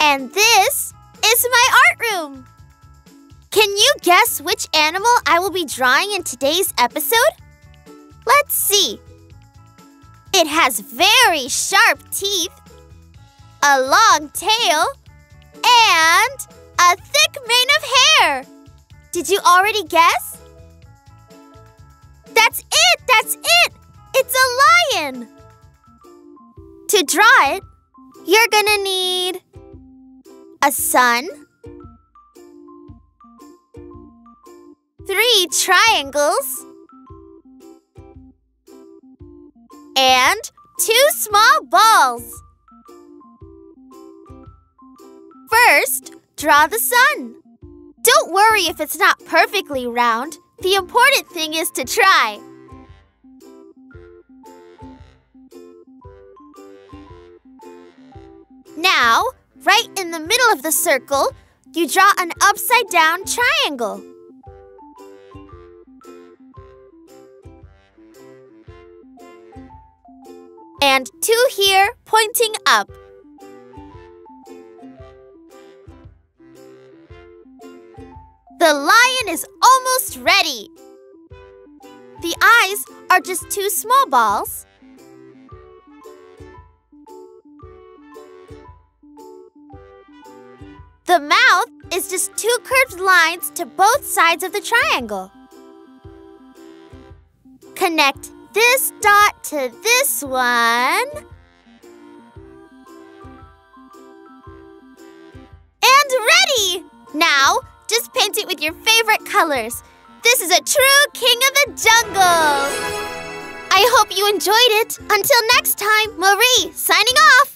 And this is my art room. Can you guess which animal I will be drawing in today's episode? Let's see. It has very sharp teeth, a long tail, and a thick mane of hair. Did you already guess? That's it! That's it! It's a lion! To draw it, you're gonna need a sun, three triangles, and two small balls. First, draw the sun. Don't worry if it's not perfectly round. The important thing is to try. Now, right in the middle of the circle, you draw an upside down triangle. And two here pointing up. The lion is almost ready. The eyes are just two small balls. The mouth is just two curved lines to both sides of the triangle. Connect this dot to this one. And ready! Now, just paint it with your favorite colors. This is a true king of the jungle! I hope you enjoyed it. Until next time, Marie, signing off!